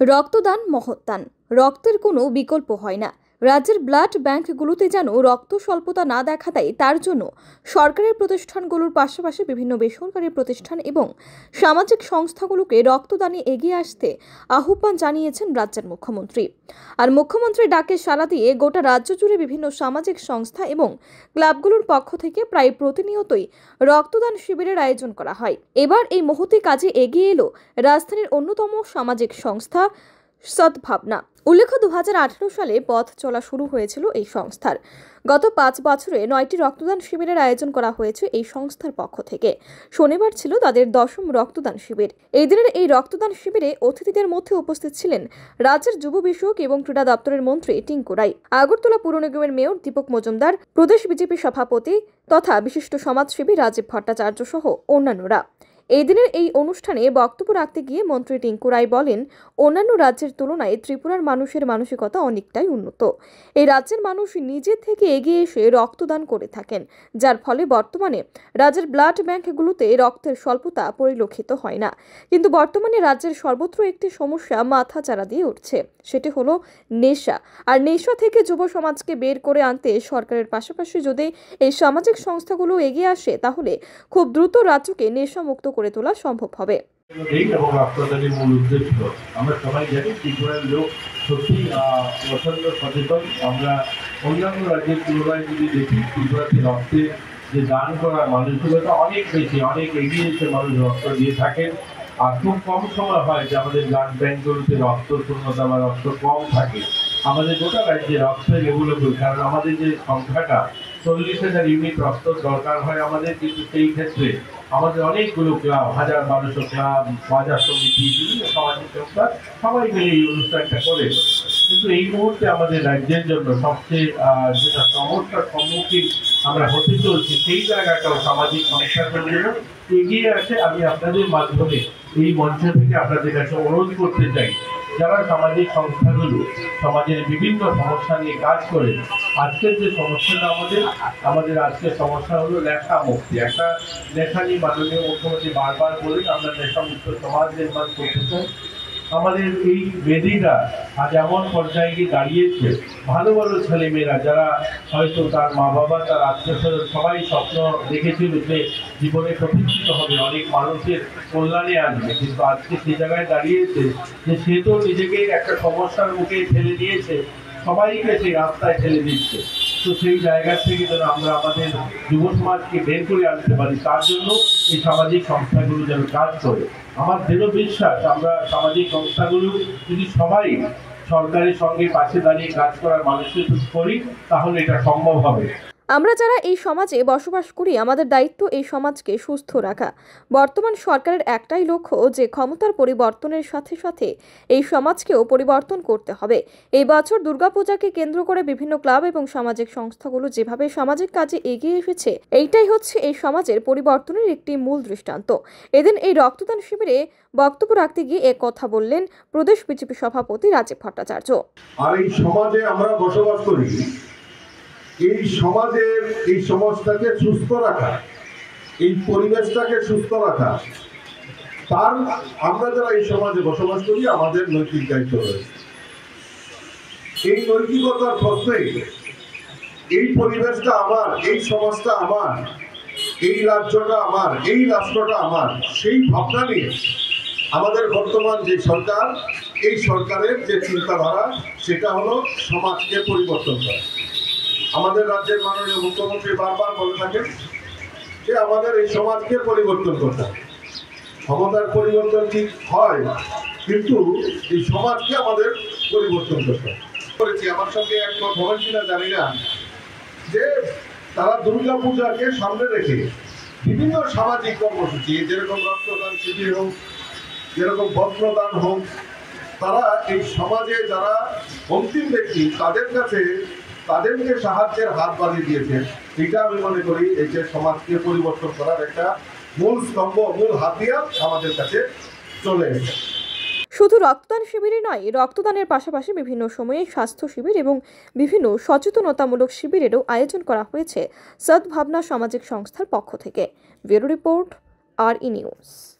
রক্তদান মহত্তান। রক্তের কোনো বিকল্প হয় না। রাজ্যের ব্লাড ব্যাংকগুলোতে যেন রক্ত স্বল্পতা না দেখা দেয় তার জন্য সরকারের প্রতিষ্ঠানগুলোর পাশাপাশি বিভিন্ন বেসরকারি প্রতিষ্ঠান এবং সামাজিক সংস্থাগুলোকে রক্তদানে এগিয়ে আসতে আহ্বান জানিয়েছেন রাজ্যের মুখ্যমন্ত্রী। আর মুখ্যমন্ত্রী ডাকে সাড়া দিয়ে গোটা রাজ্য জুড়ে বিভিন্ন সামাজিক সংস্থা এবং ক্লাবগুলোর পক্ষ থেকে প্রায় প্রতিনিয়তই রক্তদান শিবিরের আয়োজন করা হয়। এবার এই মহতি কাজে এগিয়ে এলো রাজধানীর অন্যতম সামাজিক সংস্থা সদ্ভাবনা। উল্লেখ্য দু সালে পথ চলা শুরু হয়েছিল এই সংস্থার। গত পাঁচ বছরে নয়টি রক্তদান শিবিরের আয়োজন করা হয়েছে এই সংস্থার পক্ষ থেকে। শনিবার ছিল তাদের দশম রক্তদান শিবির। এই দিনের এই রক্তদান শিবিরে অতিথিদের মধ্যে উপস্থিত ছিলেন রাজ্যের যুব বিষয়ক এবং ক্রীড়া দপ্তরের মন্ত্রী টিঙ্কু রাই আগরতলা পুর নিগমের মেয়র দীপক মজুমদার, প্রদেশ বিজেপি সভাপতি তথা বিশিষ্ট সমাজসেবী রাজীব ভট্টাচার্য সহ অন্যান্যরা। এই দিনের এই অনুষ্ঠানে বক্তব্য রাখতে গিয়ে মন্ত্রী টিঙ্কু রায় বলেন, অন্যান্য রাজ্যের তুলনায় ত্রিপুরার মানুষের মানসিকতা অনেকটাই উন্নত। এই রাজ্যের মানুষ নিজে থেকে এগিয়ে এসে রক্তদান করে থাকেন, যার ফলে বর্তমানে রাজ্যের ব্লাড ব্যাংকগুলোতে রক্তের স্বল্পতা পরিলক্ষিত হয় না। কিন্তু বর্তমানে রাজ্যের সর্বত্র একটি সমস্যা মাথা চারা দিয়ে উঠছে, সেটি হলো নেশা। আর নেশা থেকে যুব সমাজকে বের করে আনতে সরকারের পাশাপাশি যদি এই সামাজিক সংস্থাগুলো এগিয়ে আসে, তাহলে খুব দ্রুত রাজ্যকে নেশামুক্ত করে তোলা সম্ভব হবে। যে দান মানসিকতা অনেক বেশি, অনেক এগিয়ে এসে মানুষ রক্ত দিয়ে থাকেন। আর খুব কম সময় হয় যে আমাদের ব্লাড ব্যাঙ্কগুলোতে রক্ত শূন্যতা বা রক্ত কম থাকে। আমাদের গোটা রাজ্যে রক্তের এগুলো কারণ আমাদের যে সংখ্যাটা, চল্লিশ হাজার ইউনিট রক্ত দরকার হয় আমাদের, কিন্তু সেই ক্ষেত্রে আমাদের অনেকগুলো ক্লাব, হাজার বারোশো ক্লাব, বাজার সমিতি, বিভিন্ন সামাজিক সংস্থা, সবাই মিলে এই অনুষ্ঠানটা করে। কিন্তু এই মুহূর্তে আমাদের রাজ্যের জন্য সবচেয়ে যেটা সমস্যার সম্মুখীন আমরা হতে চলছি, সেই জায়গাটাও সামাজিক সংস্থাগুলোর জন্য। এগিয়ে আসে আমি আপনাদের মাধ্যমে এই মঞ্চ থেকে আপনাদের কাছে অনুরোধ করতে চাই। যারা সামাজিক সংস্থাগুলো, সমাজের বিভিন্ন সমস্যা নিয়ে কাজ করে, আজকের যে সমস্যাটা আমাদের আমাদের আজকের সমস্যা হলো লেখা মুক্তি। একটা লেখা নিয়ে মাননীয় মুখ্যমন্ত্রী বারবার বলেন, আমরা নেশা মুক্ত সমাজ নির্মাণ করতে চাই। আমাদের এই বেদিরা আজ এমন পর্যায়ে গিয়ে দাঁড়িয়েছে। ভালো ভালো ছেলেমেয়েরা যারা হয়তো তার মা বাবা তার আত্মীয় সবাই স্বপ্ন দেখেছিল যে জীবনে প্রতিষ্ঠিত হবে, অনেক মানুষের কল্যাণে আসবে। কিন্তু আজকে সে জায়গায় দাঁড়িয়েছে যে সে তো নিজেকে একটা সমস্যার মুখে ফেলে দিয়েছে, সবাইকে সেই রাস্তায় ঠেলে দিচ্ছে। তো সেই জায়গা থেকে যেন আমরা আমাদের যুব সমাজকে বের করে আনতে পারি, তার জন্য এই সামাজিক সংস্থাগুলো যেন কাজ করে। আমার দৃঢ় বিশ্বাস, আমরা সামাজিক সংস্থাগুলো যদি সবাই সরকারের সঙ্গে পাশে দাঁড়িয়ে কাজ করার মানুষের করি, তাহলে এটা সম্ভব হবে। আমরা যারা এই সমাজে বসবাস করি, আমাদের দায়িত্ব এই সমাজকে সুস্থ রাখা। বর্তমান সরকারের একটাই লক্ষ্য যে ক্ষমতার পরিবর্তনের সাথে সাথে এই সমাজকেও পরিবর্তন করতে হবে। এই বছর দুর্গাপূজাকে কেন্দ্র করে বিভিন্ন ক্লাব এবং সামাজিক সংস্থাগুলো যেভাবে সামাজিক কাজে এগিয়ে এসেছে, এইটাই হচ্ছে এই সমাজের পরিবর্তনের একটি মূল দৃষ্টান্ত। এদিন এই রক্তদান শিবিরে বক্তব্য রাখতে গিয়ে এ কথা বললেন প্রদেশ বিজেপি সভাপতি রাজীব ভট্টাচার্য। আর এই সমাজে আমরা বসবাস করি এই সমাজের এই সমাজটাকে সুস্থ রাখা, এই পরিবেশটাকে সুস্থ রাখা, তার আমরা যারা এই সমাজে বসবাস করি, আমাদের নৈতিক দায়িত্ব রয়েছে। এই নৈতিকতার প্রশ্নে এই পরিবেশটা আমার, এই সমাজটা আমার, এই রাজ্যটা আমার, এই রাষ্ট্রটা আমার, সেই ভাবনা নিয়ে আমাদের বর্তমান যে সরকার, এই সরকারের যে চিন্তাধারা, সেটা হলো সমাজকে পরিবর্তন করা। আমাদের রাজ্যের মাননীয় মুখ্যমন্ত্রী বারবার বলে থাকেন যে আমাদের এই সমাজকে পরিবর্তন করতে হবে। ক্ষমতার পরিবর্তন ঠিক হয়, কিন্তু এই সমাজকে আমাদের পরিবর্তন করতে করেছি, আমার সঙ্গে একমত হবেন কিনা জানি না। যে তারা দুর্গা পূজাকে সামনে রেখে বিভিন্ন সামাজিক কর্মসূচি যেরকম রক্তদান শিবির হোক, যেরকম বস্ত্রদান হোক, তারা এই সমাজে যারা অন্তিম ব্যক্তি, তাদের কাছে তাদেরকে সাহায্যের হাত বাড়িয়ে দিয়েছেন এটা আমি মনে করি এই যে সমাজকে পরিবর্তন করার একটা মূল স্তম্ভ, মূল হাতিয়ার আমাদের কাছে চলে এসেছে। শুধু রক্তদান শিবিরই নয়, রক্তদানের পাশাপাশি বিভিন্ন সময়ে স্বাস্থ্য শিবির এবং বিভিন্ন সচেতনতামূলক শিবিরেরও আয়োজন করা হয়েছে সদ্ভাবনা সামাজিক সংস্থার পক্ষ থেকে। Bureau report, R E news.